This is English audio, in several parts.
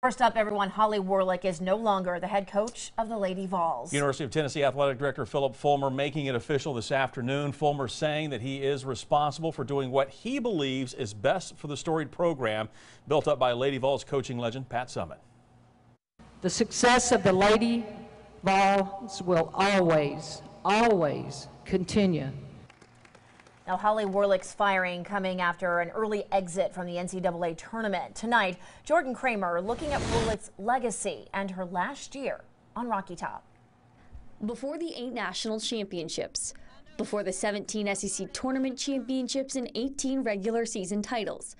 First up, everyone, Holly Warlick is no longer the head coach of the Lady Vols. University of Tennessee Athletic Director Philip Fulmer making it official this afternoon. Fulmer saying that he is responsible for doing what he believes is best for the storied program built up by Lady Vols coaching legend Pat Summitt. The success of the Lady Vols will always, always continue. Now, Holly Warlick's firing coming after an early exit from the NCAA tournament. Tonight, Jordan Kramer looking at Warlick's legacy and her last year on Rocky Top. Before the eight national championships, before the 17 SEC tournament championships and 18 regular season titles,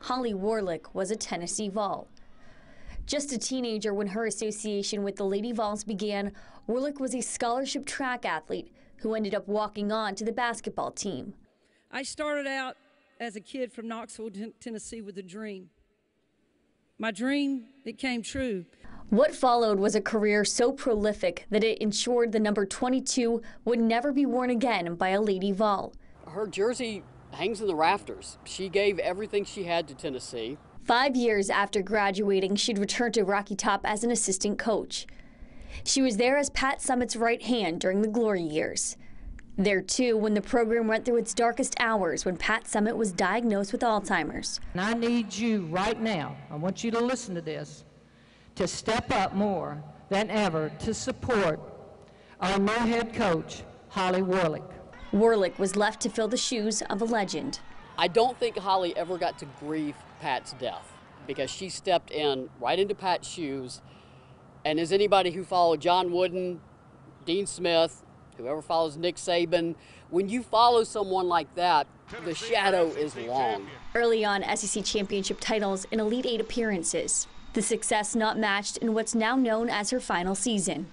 Holly Warlick was a Tennessee Vol. Just a teenager when her association with the Lady Vols began, Warlick was a scholarship track athlete who ended up walking on to the basketball team. I started out as a kid from Knoxville, Tennessee with a dream. My dream, it came true. What followed was a career so prolific that it ensured the number 22 would never be worn again by a Lady Vol. Her jersey hangs in the rafters. She gave everything she had to Tennessee. Five years after graduating, she'd return to Rocky Top as an assistant coach. She was there as Pat Summitt's right hand during the glory years. There, too, when the program went through its darkest hours when Pat Summitt was diagnosed with Alzheimer's. And I need you right now, I want you to listen to this, to step up more than ever to support our new head coach, Holly Warlick. Warlick was left to fill the shoes of a legend. I don't think Holly ever got to grieve Pat's death because she stepped in right into Pat's shoes. And as anybody who followed John Wooden, Dean Smith, whoever follows Nick Saban, when you follow someone like that, the shadow is long. Early on, SEC championship titles and Elite Eight appearances. The success not matched in what's now known as her final season.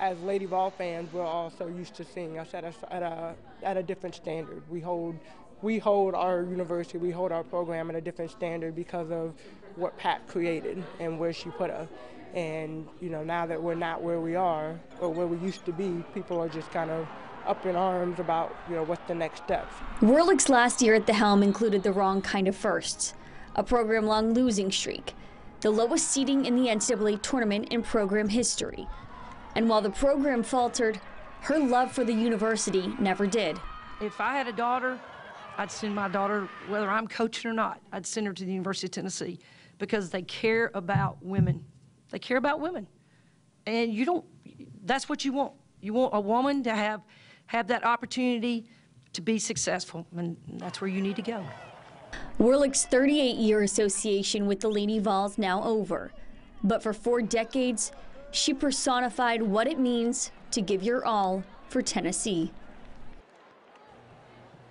As Lady Vol fans, we're also used to seeing us at a, at a, at a different standard. We hold we hold our university, we hold our program at a different standard because of what Pat created and where she put us. And you know, now that we're not where we are or where we used to be, people are just kind of up in arms about you know what's the next steps. Warlick's last year at the helm included the wrong kind of firsts, a program-long losing streak, the lowest seeding in the NCAA tournament in program history. And while the program faltered, her love for the university never did. If I had a daughter, I'd send my daughter, whether I'm coaching or not, I'd send her to the University of Tennessee because they care about women. They care about women. And you don't, that's what you want. You want a woman to have, have that opportunity to be successful, and that's where you need to go. Warlick's 38 year association with the Lady Vols now over. But for four decades, she personified what it means to give your all for Tennessee.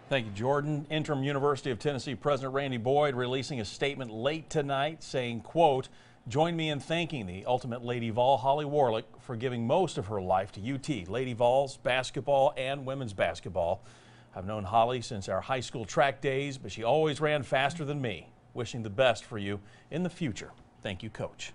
Thank you, Jordan. Interim University of Tennessee President Randy Boyd releasing a statement late tonight saying, quote, Join me in thanking the ultimate Lady Vol, Holly Warlick, for giving most of her life to UT, Lady Vols, basketball, and women's basketball. I've known Holly since our high school track days, but she always ran faster than me. Wishing the best for you in the future. Thank you, Coach.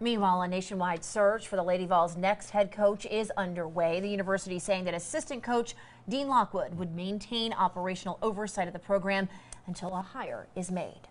Meanwhile, a nationwide search for the Lady Vols' next head coach is underway. The university saying that assistant coach Dean Lockwood would maintain operational oversight of the program until a hire is made.